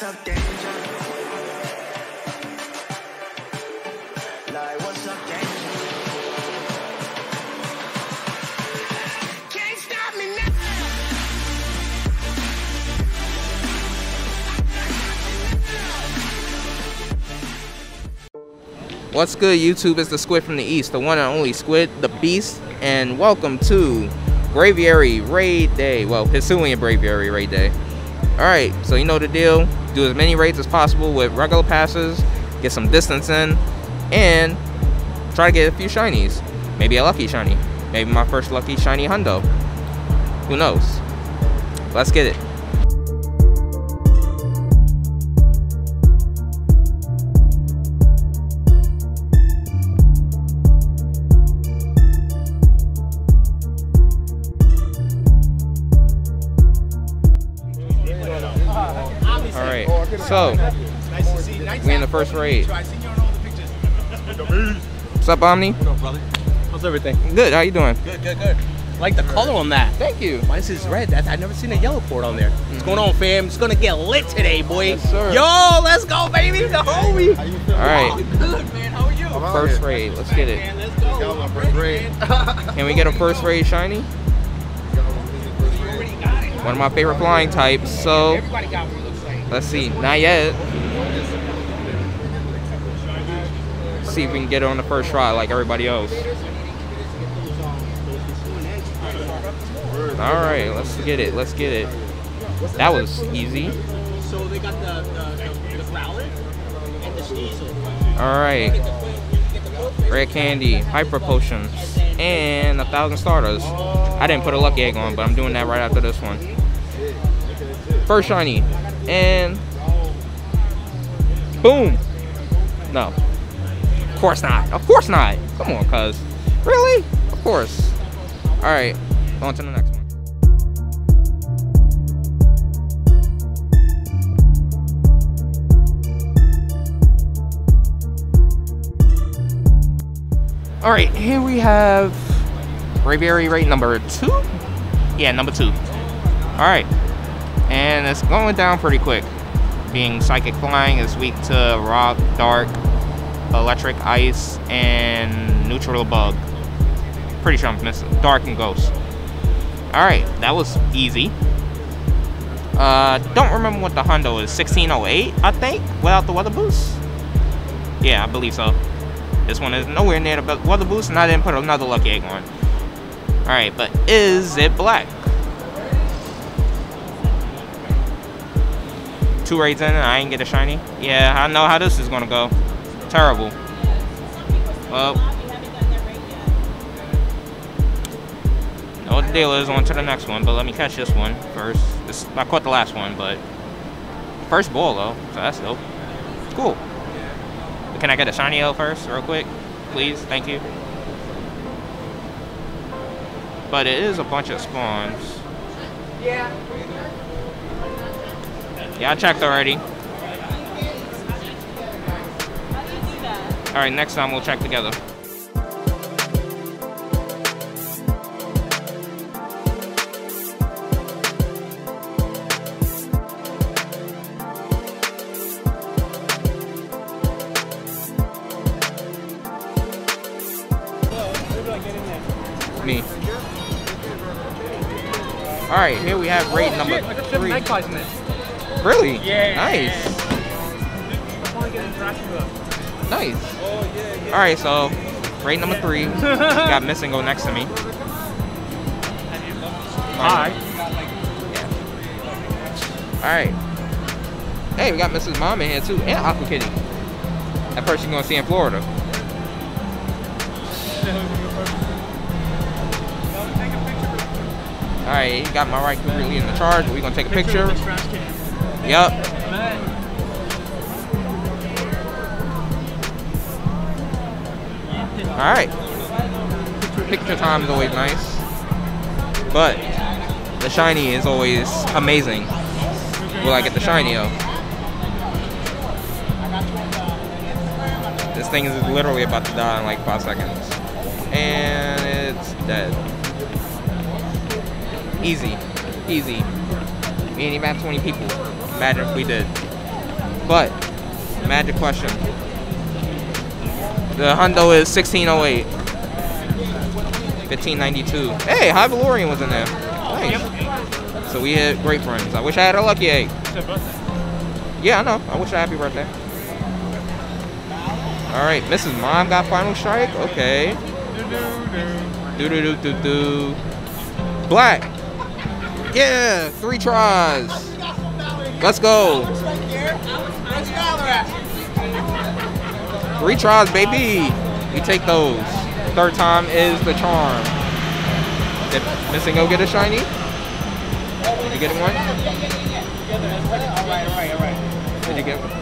what's up, danger? Like, what's up, danger? Can't stop me now. What's good, YouTube? It's the Squid from the East, the one and only Squid, the Beast, and welcome to Braviary Raid Day. Well, Hisuian Braviary Raid Day. Alright, so you know the deal. Do as many raids as possible with regular passes, get some distance in, and try to get a few shinies. Maybe a lucky shiny. Maybe my first lucky shiny hundo. Who knows? Let's get it. So we in the first raid. What's up, Omni? How's everything? Good, how you doing? Good, good, good. Like the color on that. Thank you. Mine is red. That, I've never seen a yellow port on there. What's going on, fam? It's gonna get lit today, boy. Yes, sir. Yo, let's go, baby. The homie. How you feeling? Alright, Good, man. How are you? first raid, let's get it. Man, let's go. Can we get a first raid shiny? One of my favorite flying types, so let's see. Not yet. See if we can get it on the first try like everybody else. Alright, let's get it. Let's get it. That was easy. So they got the and the sneasel. Alright. Red candy, hyper potions, and a thousand starters. I didn't put a lucky egg on, but I'm doing that right after this one. First shiny, and boom. No, of course not. Of course not. Come on, cuz. Really? Of course. All right, on to the next one. All right, here we have Braviary rate number two. Yeah, number two. All right, and it's going down pretty quick. Being psychic flying is weak to rock, dark, electric, ice, and neutral bug. Pretty sure I'm missing dark and ghost. All right, that was easy. Uh, don't remember what the hundo is. 1608, I think, without the weather boost. Yeah, I believe so. This one is nowhere near the weather boost, and I didn't put another lucky egg on. Alright, but is it black? Two raids in and I ain't get a shiny? Yeah, I know how this is gonna go. Terrible. Well. Know what the deal is, on to the next one, but let me catch this one first. This, I caught the last one, but first ball though, so that's dope. Cool. Can I get a shiny L first, real quick? Please, thank you. But it is a bunch of spawns. Yeah. Yeah, I checked already. Alright, next time we'll check together. Me. Alright, here we have raid number three. Really? Yeah. Nice. I want to get. Nice. All right, so rate number three. got missing go next to me. Hi. All right. Hey, we got Mrs. Mom in here too, and Aqua Kitty. That person you're gonna see in Florida. All right, you got my right completely in the charge. We're gonna take a picture. Yep. All right. Picture time is always nice, but the shiny is always amazing. Will I get the shiny though? This thing is literally about to die in like five seconds, and it's dead. Easy, easy. We ain't even have 20 people. Imagine if we did. But, magic question. The Hundo is 1608. 1592. Hey, High Valorian was in there. Nice. So we had great friends. I wish I had a lucky egg. Yeah, I know. I wish I had happy birthday. All right, Mrs. Mom got final strike. Okay. Do do do do do. Black. Yeah, three tries. Let's go. Three tries, baby. We take those. Third time is the charm. Did Missing go get a shiny? Did you get one? All right, all right, all right. Did you get one?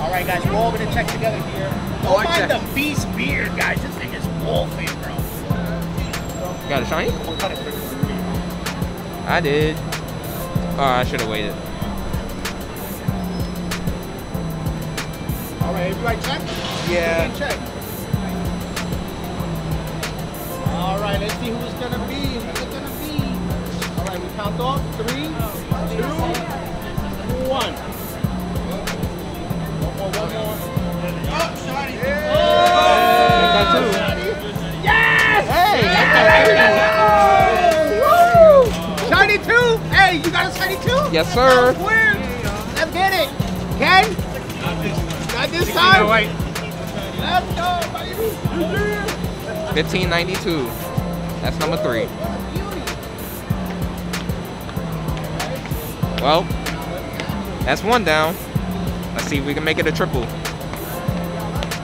All right, guys, we're all gonna check together here. Oh, Don't I mind the beast beard, guys. This thing is wolfing, bro. Got a shiny? I did. Oh, I should have waited. All right, everybody check? Yeah. Check. All right, let's see who it's Yes, sir. Let's get it. Okay? Not this oh time. Let's go, baby. 1592. That's number three. Well, that's one down. Let's see if we can make it a triple.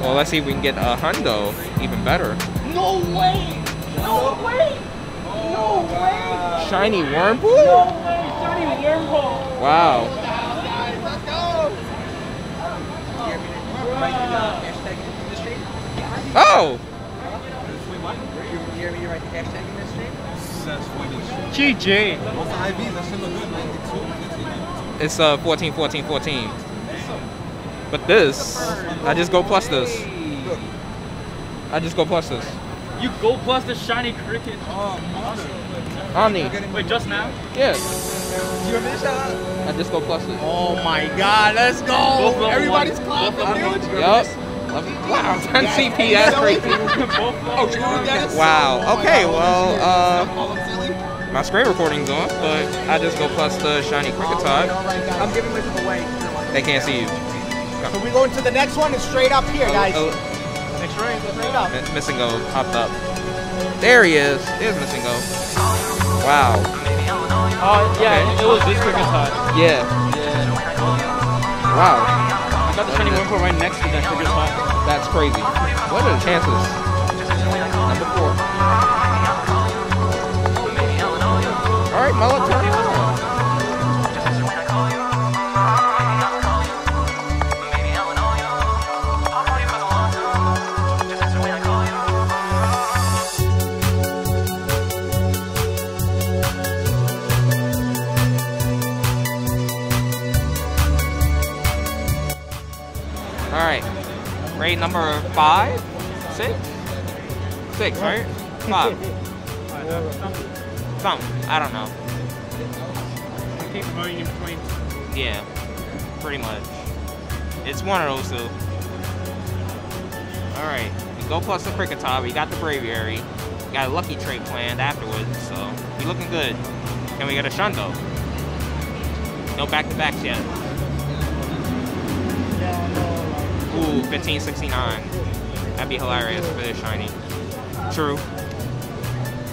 Well, let's see if we can get a hundo. Even better. No way. No way. No way. Shiny Wurmple? No way. Shiny Wurmple. Wow. Let's go. Oh! GG. It's uh 14, 14, 14. But this, I just go plus this. I just go plus this. You go plus the shiny cricket. Omni. Wait, just now? Yeah. I just go plus this. Oh my God. Let's go. Both of them Everybody's won. clapping, Both of them dude. Yup. Wow, 10 CP, that's crazy. Oh, you? Wow. Okay, well, uh, Call him silly. my screen recording's off, but I just go plus the shiny cricket All right, type. all right, guys. I'm giving this away. They can't see you. So we go into the next one. It's straight up here, guys. Ring, oh, Missing Go popped up. There he is. There's Missing Go. Wow. Oh, yeah, Okay. it was this Kricketot. Yeah. Yeah. Wow. I got the shiny Wurmple right next to that Kricketot. That's crazy. What are the chances? Number four. All right, Mullet, Grade number five, six, six, right? Five. Something. I don't know. Keep moving in between. Yeah, pretty much. It's one of those two. All right. We go plus the Kricketot. We got the Braviary. We got a Lucky Trade planned afterwards, so we looking good. And we got a Shundo. No back-to-backs yet. 1569. That'd be hilarious for this shiny. True.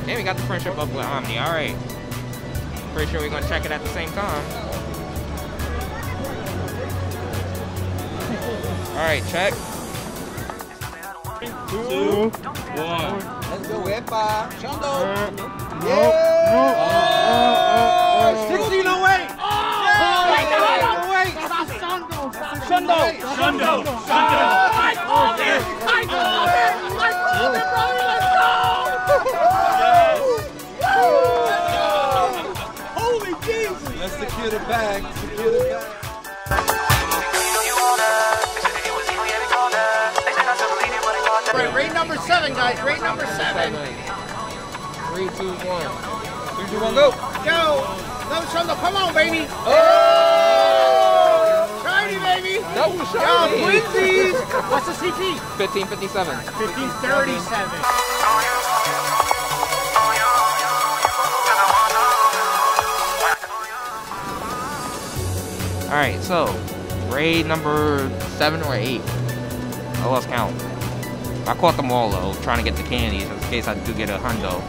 And we got the friendship up with Omni. All right. Pretty sure we're gonna check it at the same time. All right, check. Two, one. Let's go, Epa. Shundo. No, Yeah. 1608. Shundo! Shundo! I called it! I called it! I called it, brother! Let's go! Holy Jesus! Let's secure the bag. Secure the bag. Right, rate number seven, guys. Rate number seven. Three, two, one. Three, two, one, go. Go! Go, Shundo. Come on, baby. Oh! That was Yo, shiny. twinsies! What's the CP? 1557. 1537. All right, so raid number seven or eight. I lost count. I caught them all though, trying to get the candies in case I do get a hundo.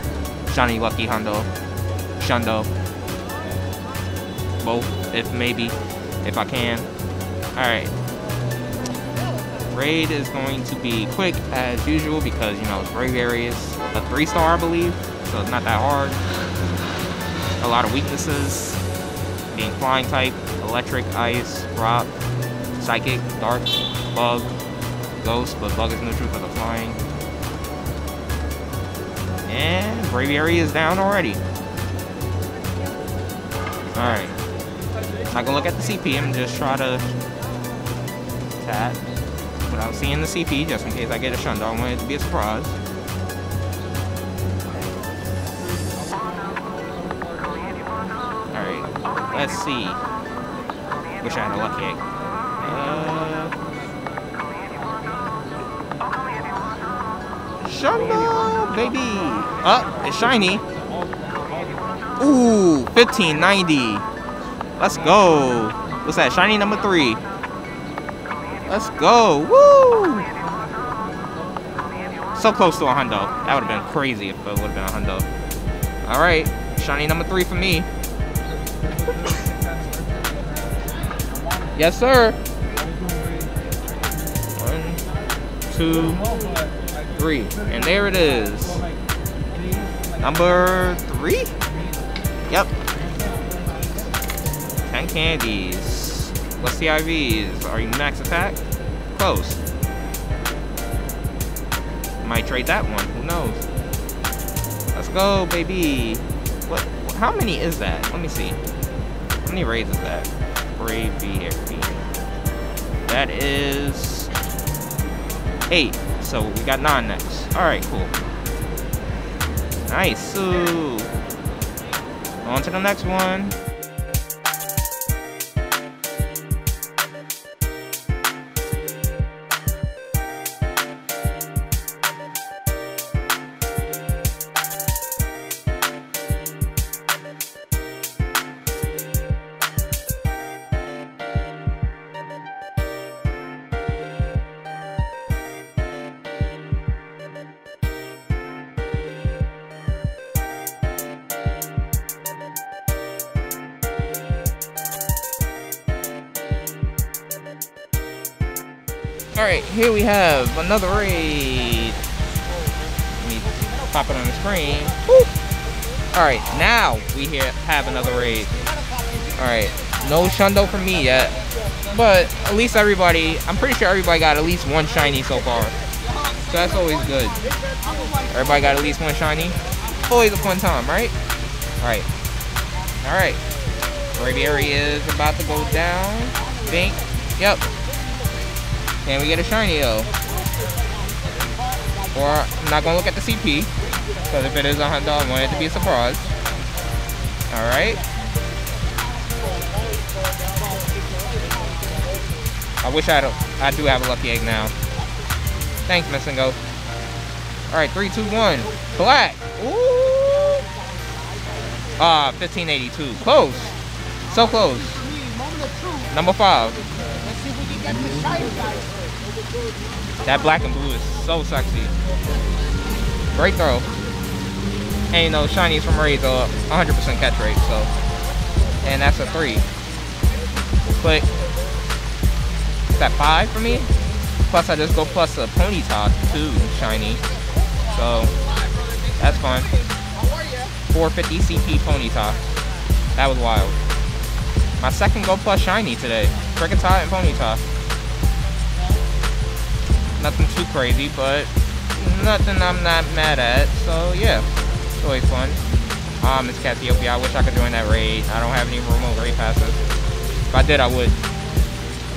Shiny lucky hundo. Shundo. Both, if maybe, if I can. Alright. Raid is going to be quick as usual because, you know, it's Brave. A three star, I believe, so it's not that hard. A lot of weaknesses. Being flying type, electric, ice, rock, psychic, dark, bug, ghost, but bug is neutral for the flying. And Braviary is down already. Alright. Not gonna look at the CP, I'm just try to tap without seeing the CP just in case I get a Shundo. I want it to be a surprise. Alright, let's see. Wish I had a lucky egg. Uh, Shundo, baby! Oh, it's shiny. Ooh, 1590. Let's go. What's that? Shiny number three. Let's go. Woo! So close to a hundo. That would have been crazy if it would have been a hundo. All right, shiny number three for me. Yes, sir. One, two, three, and there it is. Number three. Yep. 10 candies. What's the IVs? Are you max attack? Close. Might trade that one. Who knows? Let's go, baby. What? How many is that? Let me see. How many raids is that? Braviary. That is eight. So we got nine next. All right, cool. Nice. Ooh. On to the next one. All right, here we have another raid. Let me pop it on the screen. All right, now we here have another raid. All right, no Shundo for me yet, but at least everybody, I'm pretty sure everybody got at least one shiny so far. So that's always good. Everybody got at least one shiny. Always a fun time, right? All right, all right. Braviary is about to go down. Think, yep, can we get a shiny though? Or I'm not gonna look at the CP. Because if it is a hundred, I want it to be a surprise. Alright. I wish I a, I do have a lucky egg now. Thanks, Messingo. Alright, three, two, one. Black. Ooh. Ah, 1582. Close. So close. Number five. That black and blue is so sexy. Great throw. And you know, shinies from Ray's a 100% catch rate, so. And that's a three. But, is that five for me? Plus, I just go plus a Ponyta too, shiny. So, that's fun. 450 CP Ponyta. That was wild. My second Go Plus shiny today. Kricketot and Ponyta. Nothing too crazy, but nothing I'm not mad at. So yeah, it's always fun. Um, it's Cassiopeia. I wish I could join that raid. I don't have any remote raid passes. If I did, I would.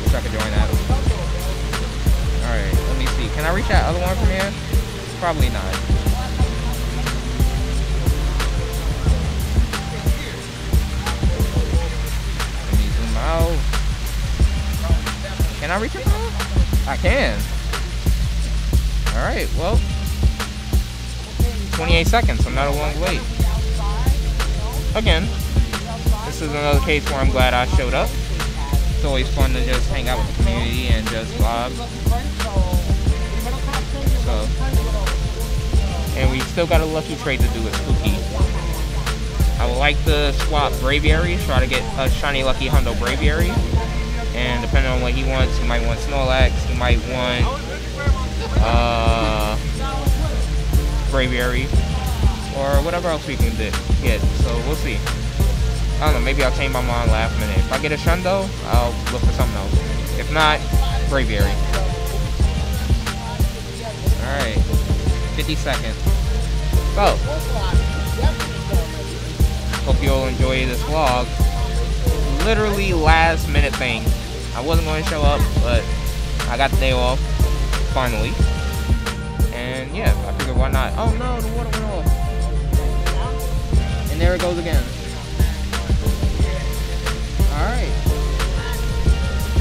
Wish I could join that. Alright, let me see. Can I reach that other one from here? Probably not. Out. Can I reach it? I can. Alright, well. 28 seconds, I'm not a long wait. Again, this is another case where I'm glad I showed up. It's always fun to just hang out with the community and just vlog. So, and we still got a lucky trade to do with Spooky. I would like to swap Braviary, try to get a shiny lucky Hundo Braviary. And depending on what he wants, he might want Snorlax, he might want uh, Braviary, or whatever else we can get. So we'll see. I don't know, maybe I'll change my mind last minute. If I get a Shundo, I'll look for something else. If not, Braviary. Alright, 50 seconds. So, hope you all enjoy this vlog. Literally last minute thing. I wasn't going to show up, but I got the day off, finally. And yeah, I figured why not. Oh no, the water went off. And there it goes again. Alright.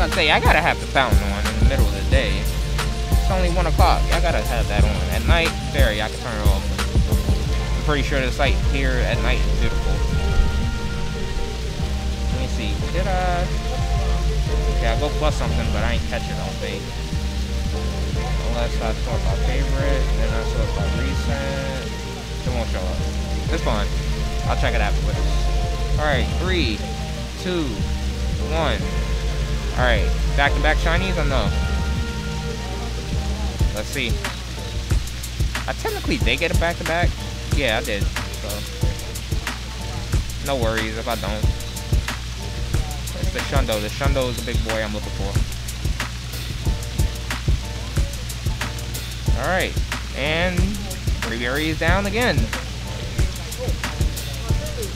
I say, I gotta have the fountain on in the middle of the day. It's only 1 o'clock. I gotta have that on. At night, very, I can turn it off. I'm pretty sure the sight here at night is beautiful. Did I? Okay, I'll go plus something, but I ain't catch it, I don't think. Unless I sort by favorite, then I sort by recent. It won't show up. It's fine. I'll check it afterwards. Alright, three, two, one. Alright, back to back shinies or no? Let's see. I technically did get a back to back. Yeah, I did. So no worries if I don't. The Shundo. The Shundo is the big boy I'm looking for. Alright. And Braviary is down again.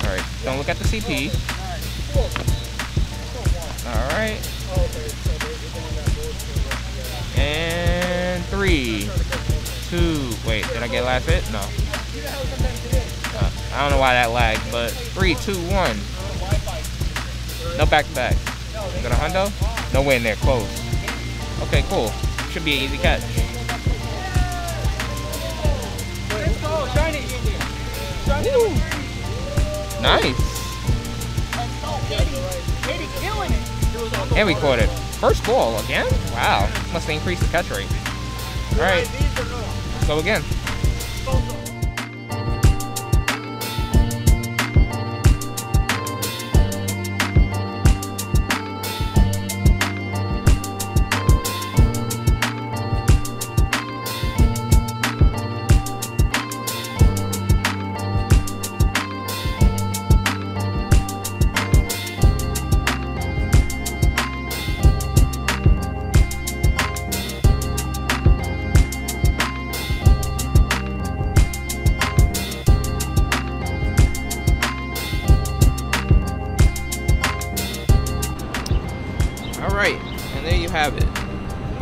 Alright, don't look at the CP. Alright. And three, two, wait, did I get last hit? No. Uh, I don't know why that lagged, but three, two, one. No back to back. You got a hundo? No way in there, close. Okay, cool. Should be an easy catch. Let's go. Nice. And we caught it. First ball again? Wow. Must have increased the catch rate. Alright. Let's go again.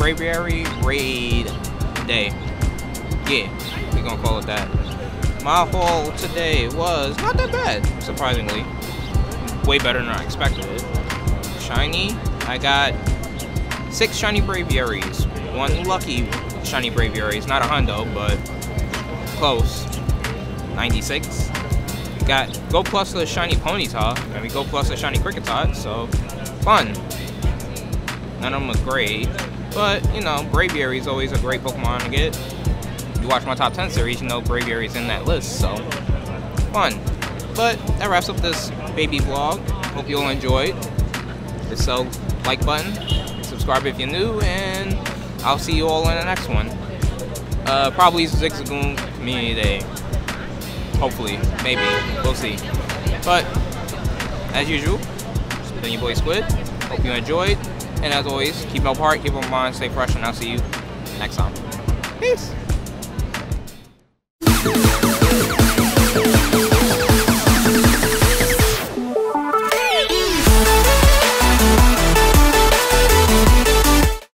Braviary Raid Day. Yeah, we're gonna call it that. My haul today was not that bad, surprisingly. Way better than I expected. Shiny, I got six shiny Braviaries. One lucky shiny Braviaries, not a hundo, but close. 96. Got Go Plus the shiny Ponyta, and we Go Plus the shiny Kricketot, so fun. None of them are great, but you know, Braviary is always a great Pokemon to get. You watch my top 10 series, you know Braviary is in that list, so fun. But that wraps up this baby vlog. Hope you all enjoyed. Hit so like button, subscribe if you're new, and I'll see you all in the next one. Uh, probably Zigzagoon Community Day. Hopefully, maybe, we'll see. But as usual, it's been your boy Squid. Hope you enjoyed. And as always, keep no heart, keep in mind, stay fresh, and I'll see you next time. Peace.